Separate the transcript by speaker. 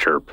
Speaker 1: chirp.